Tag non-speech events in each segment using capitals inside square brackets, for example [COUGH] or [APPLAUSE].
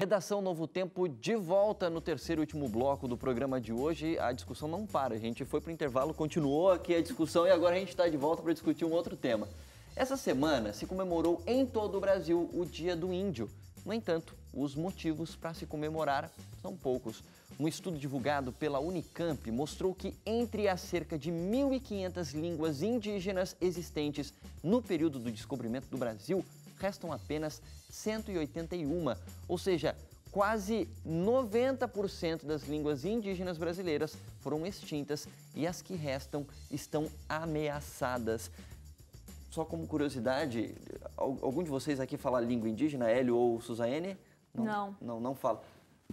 Redação Novo Tempo de volta no terceiro e último bloco do programa de hoje. A discussão não para, a gente foi para o intervalo, continuou aqui a discussão e agora a gente está de volta para discutir um outro tema. Essa semana se comemorou em todo o Brasil o Dia do Índio. No entanto, os motivos para se comemorar são poucos. Um estudo divulgado pela Unicamp mostrou que entre as cerca de 1.500 línguas indígenas existentes no período do descobrimento do Brasil, restam apenas 181, ou seja, quase 90% das línguas indígenas brasileiras foram extintas e as que restam estão ameaçadas. Só como curiosidade, algum de vocês aqui fala língua indígena, Hélio ou Suzane? Não. Não, não, não fala.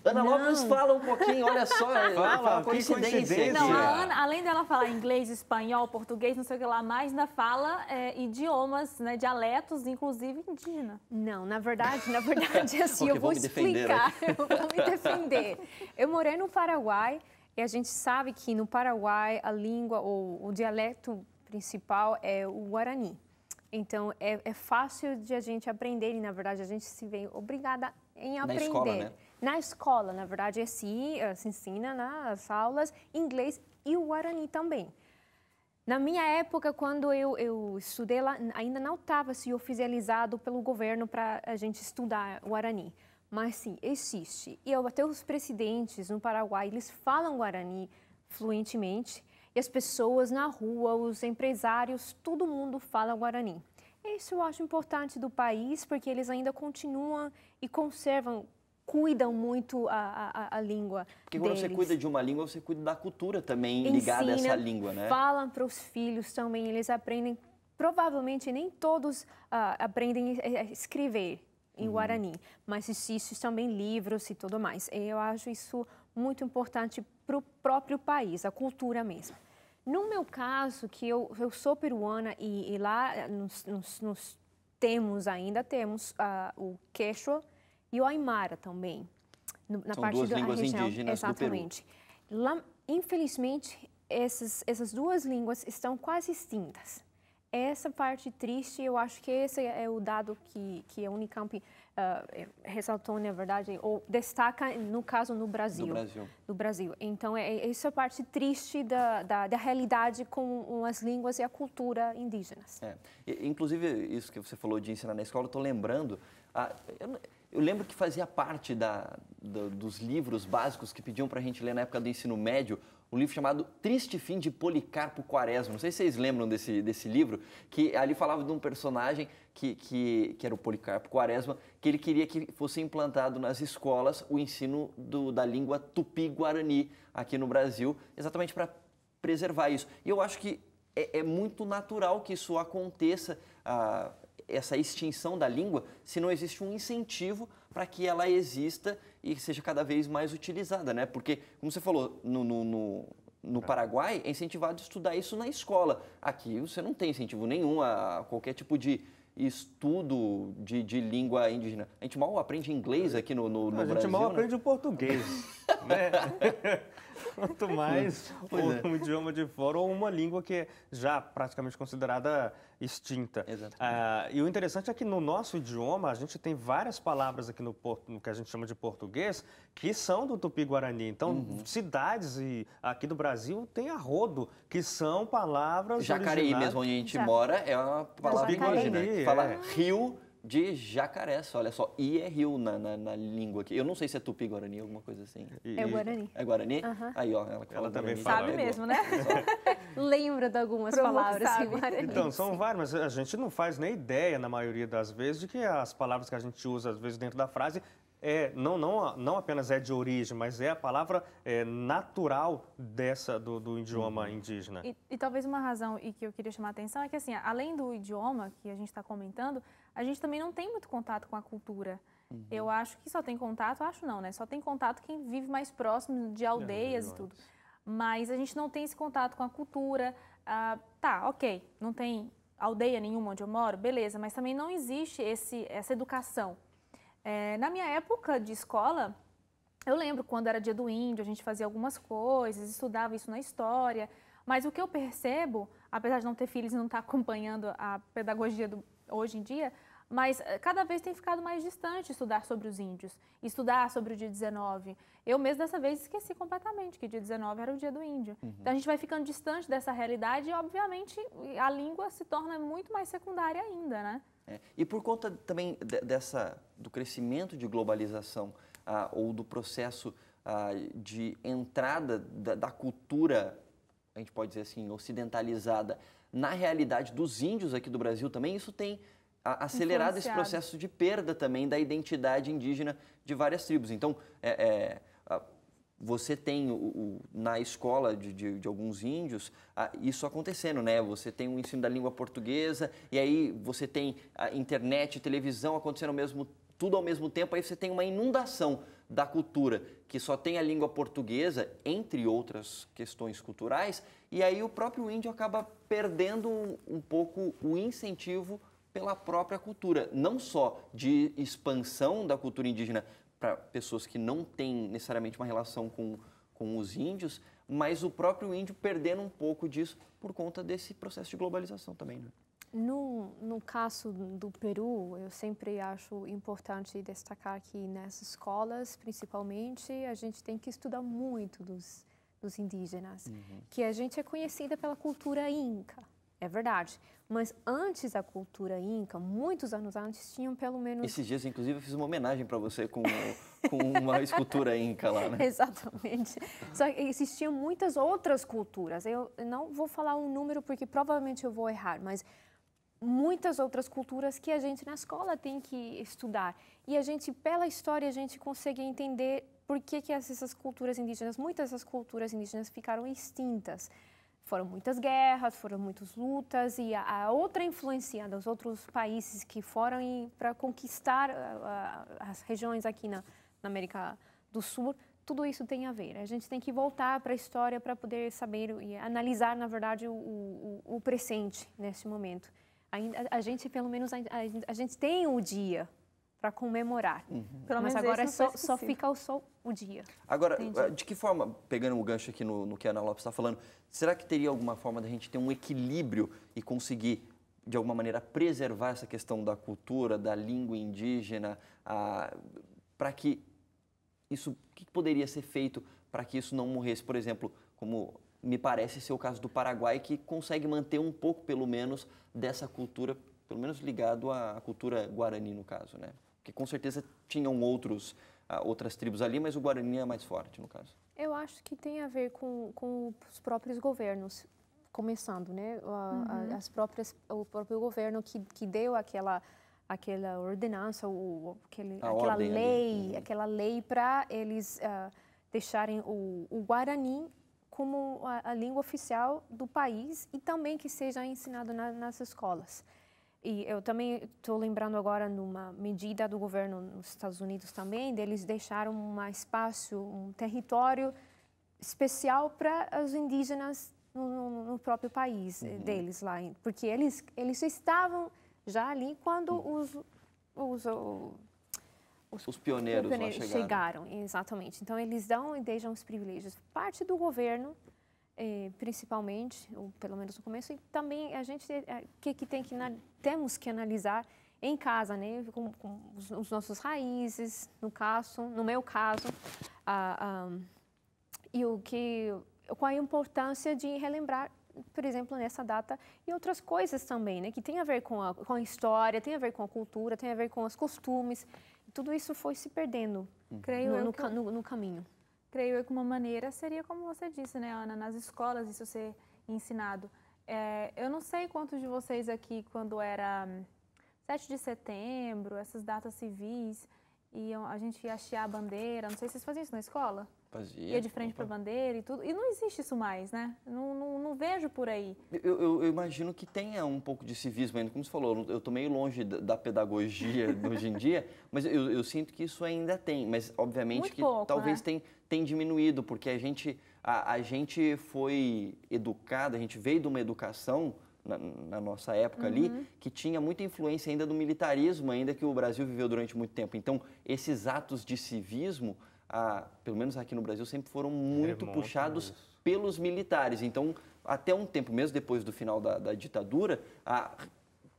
Ana não. Lopes fala um pouquinho, olha só, [LAUGHS] fala, coincidência. coincidência. Não, a Ana, além dela falar inglês, espanhol, português, não sei o que lá mais, ainda fala é, idiomas, né, dialetos, inclusive indígena. Não, na verdade, na verdade, [LAUGHS] assim, okay, eu vou, vou explicar, [LAUGHS] eu vou me defender. Eu morei no Paraguai e a gente sabe que no Paraguai a língua ou o dialeto principal é o Guarani. Então, é, é fácil de a gente aprender e, na verdade, a gente se vê obrigada em aprender. Na escola, né? Na escola, na verdade, eh, se ensina nas aulas inglês e o Guarani também. Na minha época, quando eu, eu estudei lá, ainda não estava se oficializado pelo governo para a gente estudar Guarani. Mas sim, existe. E até os presidentes no Paraguai, eles falam Guarani fluentemente. E as pessoas na rua, os empresários, todo mundo fala Guarani. Isso eu acho importante do país, porque eles ainda continuam e conservam cuidam muito a, a, a língua Porque quando deles. você cuida de uma língua, você cuida da cultura também Ensina, ligada a essa língua, né? falam para os filhos também, eles aprendem, provavelmente nem todos uh, aprendem a escrever em uhum. Guarani, mas existe também livros e tudo mais. Eu acho isso muito importante para o próprio país, a cultura mesmo. No meu caso, que eu, eu sou peruana e, e lá nos, nos, nos, temos ainda, temos uh, o quechua, e o Aymara também. No, na São parte duas da línguas região, indígenas exatamente. do Peru. Lá, infelizmente, essas, essas duas línguas estão quase extintas. Essa parte triste, eu acho que esse é o dado que, que a Unicamp uh, ressaltou, na verdade, ou destaca, no caso, no Brasil. Do Brasil. Do Brasil. Então, é, é essa parte triste da, da, da, realidade com as línguas e a cultura indígenas. É. Inclusive, isso que você falou de ensinar na escola, eu estou lembrando... Ah, eu, eu lembro que fazia parte da, do, dos livros básicos que pediam para a gente ler na época do ensino médio, um livro chamado Triste Fim de Policarpo Quaresma. Não sei se vocês lembram desse, desse livro, que ali falava de um personagem que, que, que era o Policarpo Quaresma, que ele queria que fosse implantado nas escolas o ensino do, da língua tupi-guarani aqui no Brasil, exatamente para preservar isso. E eu acho que é, é muito natural que isso aconteça. Ah, essa extinção da língua se não existe um incentivo para que ela exista e seja cada vez mais utilizada, né? Porque, como você falou, no, no, no, no Paraguai é incentivado a estudar isso na escola. Aqui você não tem incentivo nenhum a qualquer tipo de estudo de, de língua indígena. A gente mal aprende inglês aqui no, no, no Brasil. A gente mal né? aprende o português, [LAUGHS] né? [LAUGHS] Quanto mais é. um idioma de fora ou uma língua que é já praticamente considerada extinta. Ah, e o interessante é que no nosso idioma a gente tem várias palavras aqui no, no que a gente chama de português que são do Tupi-Guarani. Então, uhum. cidades e, aqui do Brasil tem a rodo, que são palavras Jacareí mesmo, onde a gente Já. mora, é uma palavra indígena. É. Fala rio de jacaré, olha só. I é rio na, na, na, língua aqui. Eu não sei se é tupi-guarani, alguma coisa assim. E, é Guarani. É Guarani? Uhum. Aí, ó, ela, ela também fala. Sabe mesmo, né? [LAUGHS] Lembra de algumas palavras em Guarani. Então, são várias, mas a gente não faz nem ideia, na maioria das vezes, de que as palavras que a gente usa, às vezes, dentro da frase, é, não, não, não apenas é de origem, mas é a palavra é, natural dessa do, do idioma uhum. indígena. E, e, talvez uma razão e que eu queria chamar a atenção é que, assim, além do idioma que a gente está comentando, a gente também não tem muito contato com a cultura. Uhum. Eu acho que só tem contato, acho não, né? Só tem contato quem vive mais próximo de aldeias é, e tudo. Mas a gente não tem esse contato com a cultura. Ah, tá, ok, não tem aldeia nenhuma onde eu moro, beleza, mas também não existe esse, essa educação é, na minha época de escola, eu lembro quando era dia do índio, a gente fazia algumas coisas, estudava isso na história, mas o que eu percebo, apesar de não ter filhos e não estar acompanhando a pedagogia do, hoje em dia, mas eh, cada vez tem ficado mais distante estudar sobre os índios, estudar sobre o dia 19. Eu mesmo dessa vez esqueci completamente que dia 19 era o dia do índio. Uhum. Então a gente vai ficando distante dessa realidade e, obviamente, a língua se torna muito mais secundária ainda, né? É. E por conta também dessa, do crescimento de globalização ah, ou do processo ah, de entrada da, da cultura, a gente pode dizer assim, ocidentalizada, na realidade dos índios aqui do Brasil também, isso tem acelerado esse processo de perda também da identidade indígena de várias tribos. Então, é, é, você tem o, o, na escola de, de, de alguns índios isso acontecendo, né? Você tem o ensino da língua portuguesa e aí você tem a internet, televisão acontecendo ao mesmo tudo ao mesmo tempo, aí você tem uma inundação da cultura que só tem a língua portuguesa, entre outras questões culturais, e aí o próprio índio acaba perdendo um pouco o incentivo pela própria cultura, não só de expansão da cultura indígena para pessoas que não têm necessariamente uma relação com, com os índios, mas o próprio índio perdendo um pouco disso por conta desse processo de globalização também. Né? No, no caso do Peru, eu sempre acho importante destacar que nessas escolas, principalmente, a gente tem que estudar muito dos, dos indígenas, uhum. que a gente é conhecida pela cultura inca, é verdade. Mas antes da cultura inca, muitos anos antes, tinham pelo menos. Esses dias, inclusive, eu fiz uma homenagem para você com, com uma [LAUGHS] escultura inca lá, né? Exatamente. Só que existiam muitas outras culturas. Eu não vou falar um número porque provavelmente eu vou errar, mas muitas outras culturas que a gente na escola tem que estudar. E a gente, pela história, a gente consegue entender por que, que essas culturas indígenas, muitas dessas culturas indígenas ficaram extintas foram muitas guerras, foram muitas lutas e a, a outra influência dos outros países que foram para conquistar a, a, as regiões aqui na, na, América do Sul, tudo isso tem a ver. A gente tem que voltar para a história para poder saber e analisar, na verdade, o, o, o presente nesse momento. A, a, gente, pelo menos, a gente tem o dia para comemorar. Uhum. Pelo Mas agora é só, só fica o sol o dia. Agora, Entendi. Eh, de que forma, pegando o gancho aqui no, no que a Ana Lopes está falando, será que teria alguma forma da gente ter um equilíbrio e conseguir, de alguma maneira, preservar essa questão da cultura, da língua indígena, para que isso, o que poderia ser feito para que isso não morresse? Por exemplo, como me parece ser o caso do Paraguai, que consegue manter um pouco, pelo menos, dessa cultura, pelo menos ligado à cultura guarani, no caso, né? Porque com certeza tinham outros, uh, outras tribos ali, mas o Guarani é mais forte, no caso. Eu acho que tem a ver com, com os próprios governos, começando, né? Uhum. As próprias, o próprio governo que, que deu aquela aquela ordenança, o, aquele, aquela lei, uhum. aquela lei para eles uh, deixarem o, o Guarani como a, a, língua oficial do país e também que seja ensinado na, nas escolas. E eu também estou lembrando agora numa medida do governo nos Estados Unidos também, deles deixaram um espaço, um território especial para os indígenas no, no, próprio país uhum. deles lá, porque eles eles estavam já ali quando uhum. os, os, os, os pioneiros, pioneiros chegaram. chegaram. Exatamente. Então eles dão e deixam os privilégios. Parte do governo eh, principalmente, ou pelo menos no começo, e também a gente é, que, que tem que temos que analisar em casa, né, com, com os, os, nossos raízes, no caso, no meu caso, ah, ah, e o que, qual a importância de relembrar, por exemplo, nessa data e outras coisas também, né, que tem a ver com a, com a história, tem a ver com a cultura, tem a ver com os costumes, tudo isso foi se perdendo, creio no, no, no, no caminho creio eu que uma maneira seria como você disse, né, Ana, nas escolas isso ser ensinado. É, eu não sei quantos de vocês aqui, quando era 7 de setembro, essas datas civis, iam, a gente ia hastear a bandeira, não sei se vocês faziam isso na escola? Fazia. Ia de frente para a bandeira e tudo. E não existe isso mais, né? Não, não, não vejo por aí. Eu, eu, eu, imagino que tenha um pouco de civismo ainda, como você falou, eu estou meio longe da, da pedagogia [LAUGHS] hoje em dia, mas eu, eu, sinto que isso ainda tem. Mas, obviamente, Muito que pouco, talvez né? tem, tem diminuído, porque a gente, a, a gente foi educado, a gente veio de uma educação na, na, nossa época uhum. ali, que tinha muita influência ainda do militarismo, ainda que o Brasil viveu durante muito tempo. Então, esses atos de civismo a, pelo menos aqui no Brasil, sempre foram muito puxados pelos militares. Então, até um tempo, mesmo depois do final da, da ditadura, a,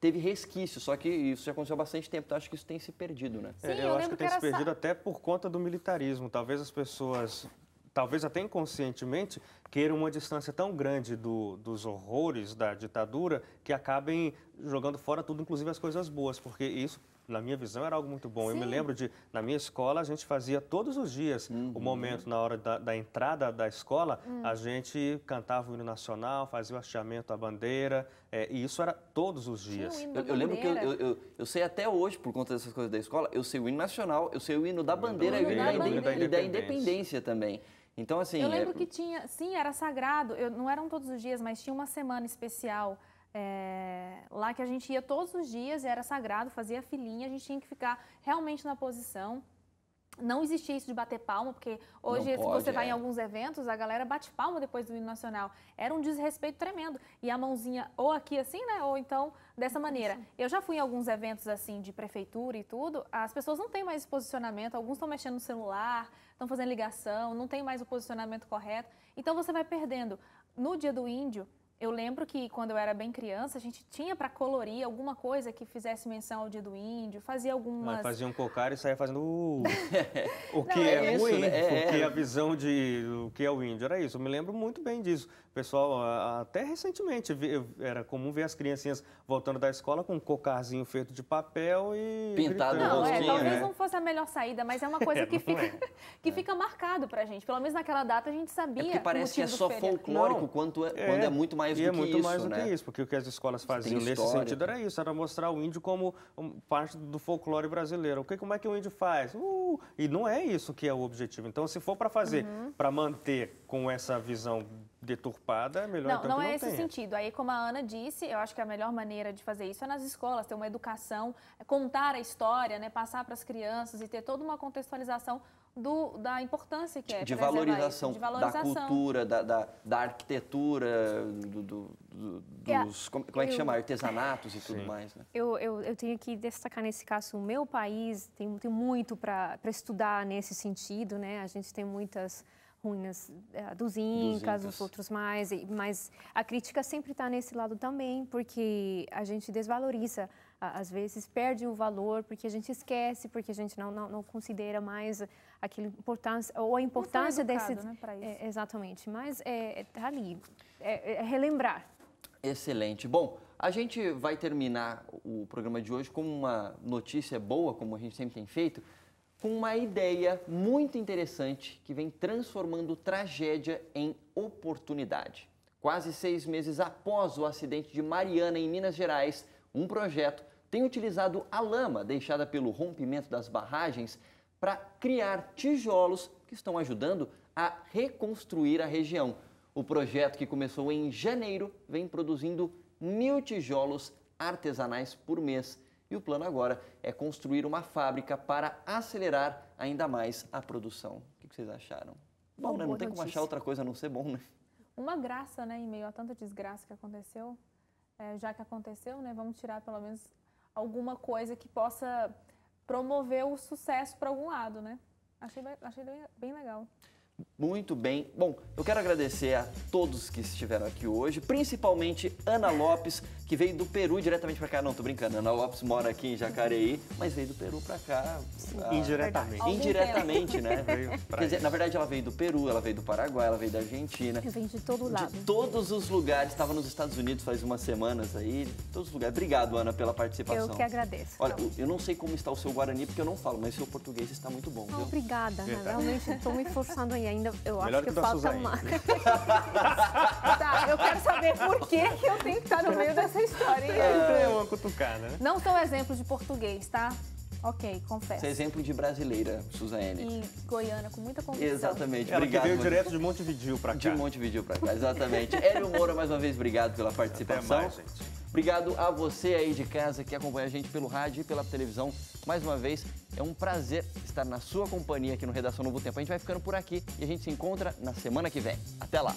teve resquício, só que isso já aconteceu há bastante tempo, então acho que isso tem se perdido, né? Sim, é, eu, eu acho que, que tem se perdido até por conta do militarismo. Talvez as pessoas, talvez até inconscientemente, queiram uma distância tão grande do, dos horrores da ditadura que acabem jogando fora tudo, inclusive as coisas boas, porque isso na minha visão, era algo muito bom. Sim. Eu me lembro de, na minha escola, a gente fazia todos os dias uhum. o momento, na hora da, da entrada da escola, uhum. a gente cantava o hino nacional, fazia o hasteamento à bandeira, é, e isso era todos os dias. Eu, eu, lembro que eu, eu, eu, sei até hoje, por conta dessas coisas da escola, eu sei o hino nacional, eu sei o hino da bandeira, e o hino da, da, da, da independência também. Então, assim... Eu lembro é... que tinha, sim, era sagrado, eu, não eram todos os dias, mas tinha uma semana especial é, lá que a gente ia todos os dias, era sagrado, fazia filinha, a gente tinha que ficar realmente na posição. Não existia isso de bater palma, porque hoje, pode, se você é. vai em alguns eventos, a galera bate palma depois do hino nacional. Era um desrespeito tremendo. E a mãozinha ou aqui assim, né? Ou então dessa maneira. Eu já fui em alguns eventos assim de prefeitura e tudo, as pessoas não têm mais posicionamento, alguns estão mexendo no celular, estão fazendo ligação, não tem mais o posicionamento correto. Então você vai perdendo. No dia do índio, eu lembro que quando eu era bem criança, a gente tinha para colorir alguma coisa que fizesse menção ao dia do índio, fazia algumas... Mas fazia um cocar e saía fazendo uh, o que Não, é, é ruim, né? porque é. a visão de o que é o índio era isso. Eu me lembro muito bem disso pessoal, até recentemente, era comum ver as criancinhas voltando da escola com um cocarzinho feito de papel e. Pintado Não, é, talvez né? não fosse a melhor saída, mas é uma [LAUGHS] coisa é, que, fica, é. [LAUGHS] que fica marcado pra gente. Pelo menos naquela data a gente sabia. É porque parece que é só folclórico quanto é, quando é muito mais do que isso. é muito mais do né? que isso, porque o que as escolas faziam nesse sentido era isso, era mostrar o índio como parte do folclore brasileiro. O que, como é que o índio faz? Uh, e não é isso que é o objetivo. Então, se for para fazer, uhum. para manter com essa visão deturpada, é melhor não, então não que é não esse tenha. sentido. Aí, como a Ana disse, eu acho que a melhor maneira de fazer isso é nas escolas, ter uma educação, é contar a história, né, passar para as crianças e ter toda uma contextualização do, da importância que é de valorização, de valorização, da cultura, da, da, da arquitetura, do, do, do é, dos, como, como, é que eu, chama, artesanatos e tudo mais. Né? Eu, eu, eu, tenho que destacar nesse caso o meu país, tem, tem muito para estudar nesse sentido, né? A gente tem muitas ruínas é, dos incas, dos os outros mais, mas a crítica sempre está nesse lado também, porque a gente desvaloriza, às vezes perde o valor, porque a gente esquece, porque a gente não, não, não considera mais aquela importância, ou a importância educado, desse... Né, é, exatamente, mas é, é tá ali, é, é relembrar. Excelente. Bom, a gente vai terminar o programa de hoje com uma notícia boa, como a gente sempre tem feito, com uma ideia muito interessante que vem transformando tragédia em oportunidade. Quase seis meses após o acidente de Mariana, em Minas Gerais, um projeto tem utilizado a lama deixada pelo rompimento das barragens para criar tijolos que estão ajudando a reconstruir a região. O projeto, que começou em janeiro, vem produzindo mil tijolos artesanais por mês e o plano agora é construir uma fábrica para acelerar ainda mais a produção. O que vocês acharam? Bom, né? Não tem como achar outra coisa a não ser bom, né? Uma graça, né? Em meio a tanta desgraça que aconteceu, é, já que aconteceu, né? Vamos tirar pelo menos alguma coisa que possa promover o sucesso para algum lado, né? Achei, achei bem legal. Muito bem. Bom, eu quero agradecer a todos que estiveram aqui hoje, principalmente Ana Lopes, que veio do Peru diretamente para cá. Não, tô brincando. Ana Lopes mora aqui em Jacareí, mas veio do Peru para cá. Ah, indiretamente. Indiretamente, né? Quer dizer, na verdade, ela veio do Peru, ela veio do Paraguai, ela veio da Argentina. Eu venho de todo lado. De todos os lugares. Estava nos Estados Unidos faz umas semanas aí, de todos os lugares. Obrigado, Ana, pela participação. Eu que agradeço. Olha, eu não sei como está o seu Guarani, porque eu não falo, mas o seu português está muito bom. Obrigada. Né? Realmente estou me esforçando ainda. Eu Melhor acho que, que falta mais. [LAUGHS] tá, eu quero saber por que, que eu tenho que estar no meio dessa história. É uma cutucada, né? Não sou exemplo de português, tá? Ok, confesso. Você é exemplo de brasileira, Suzane. E goiana, com muita convicção. Exatamente. Ela obrigado. que veio direto de Montevideo para cá. De Montevideo para cá, exatamente. Hélio Moura, mais uma vez, obrigado pela participação. Até mais, gente. Obrigado a você aí de casa que acompanha a gente pelo rádio e pela televisão. Mais uma vez, é um prazer estar na sua companhia aqui no Redação Novo Tempo. A gente vai ficando por aqui e a gente se encontra na semana que vem. Até lá!